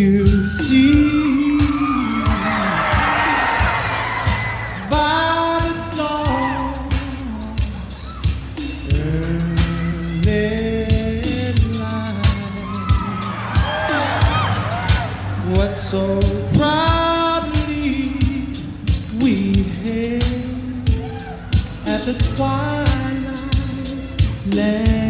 you see by the dawn's early light, what so proudly we hailed at the twilight's land.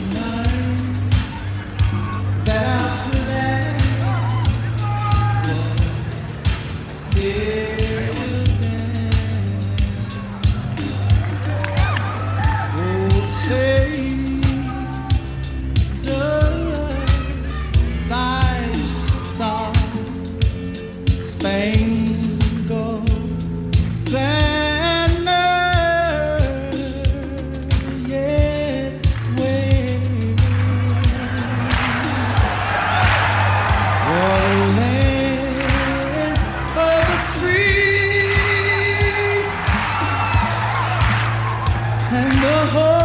and the whole